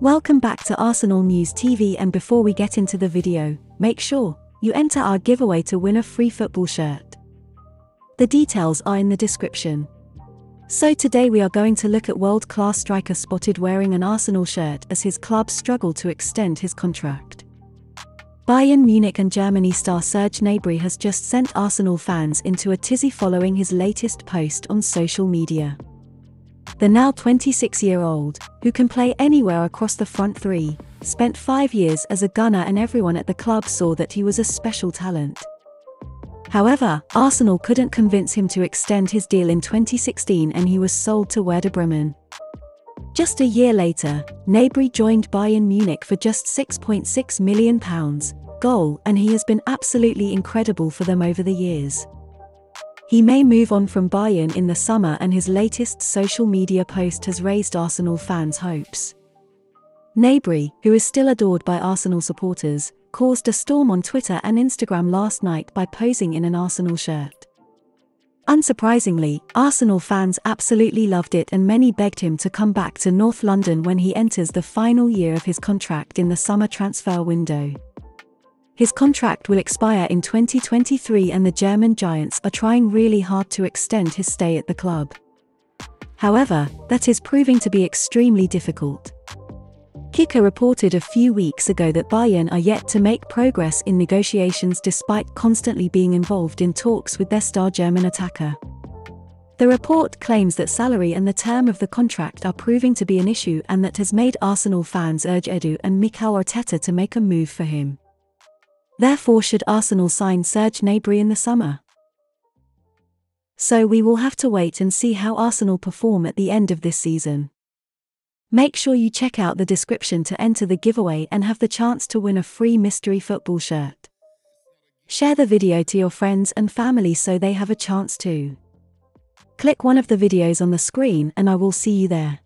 Welcome back to Arsenal News TV and before we get into the video, make sure you enter our giveaway to win a free football shirt. The details are in the description. So today we are going to look at world-class striker spotted wearing an Arsenal shirt as his club struggle to extend his contract. Bayern Munich and Germany star Serge Gnabry has just sent Arsenal fans into a tizzy following his latest post on social media. The now 26 year old, who can play anywhere across the front three, spent five years as a gunner and everyone at the club saw that he was a special talent. However, Arsenal couldn't convince him to extend his deal in 2016 and he was sold to Werder Bremen. Just a year later, Gnabry joined Bayern Munich for just £6.6 million, goal, and he has been absolutely incredible for them over the years. He may move on from Bayern in the summer and his latest social media post has raised Arsenal fans' hopes. Gnabry, who is still adored by Arsenal supporters, caused a storm on Twitter and Instagram last night by posing in an Arsenal shirt. Unsurprisingly, Arsenal fans absolutely loved it and many begged him to come back to North London when he enters the final year of his contract in the summer transfer window. His contract will expire in 2023 and the German Giants are trying really hard to extend his stay at the club. However, that is proving to be extremely difficult. Kicker reported a few weeks ago that Bayern are yet to make progress in negotiations despite constantly being involved in talks with their star German attacker. The report claims that salary and the term of the contract are proving to be an issue and that has made Arsenal fans urge Edu and Mikel Arteta to make a move for him. Therefore should Arsenal sign Serge Gnabry in the summer? So we will have to wait and see how Arsenal perform at the end of this season. Make sure you check out the description to enter the giveaway and have the chance to win a free mystery football shirt. Share the video to your friends and family so they have a chance too. Click one of the videos on the screen and I will see you there.